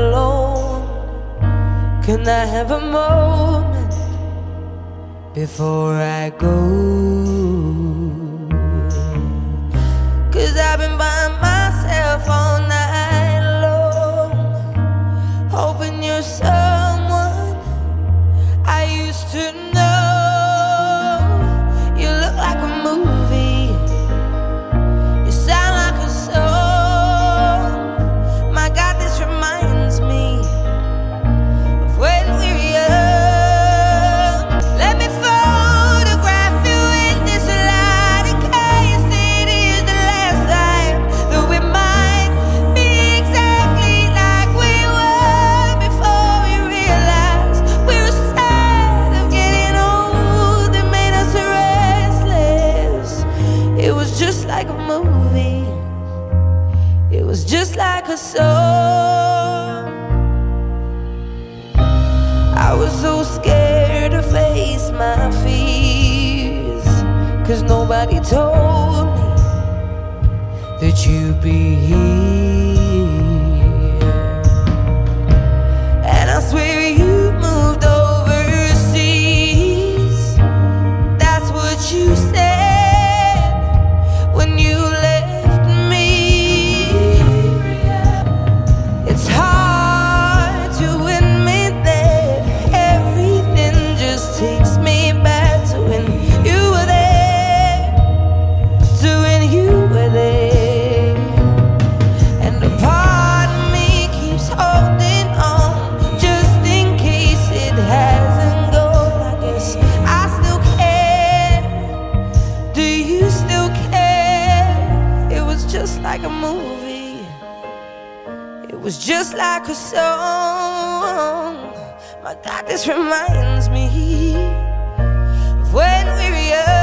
alone, can I have a moment before I go? Cause I've been by like a movie. It was just like a song. I was so scared to face my fears. Cause nobody told me that you'd be here. Like a movie. It was just like a song. My God, this reminds me of when we were young.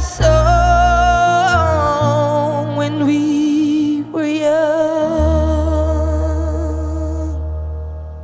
so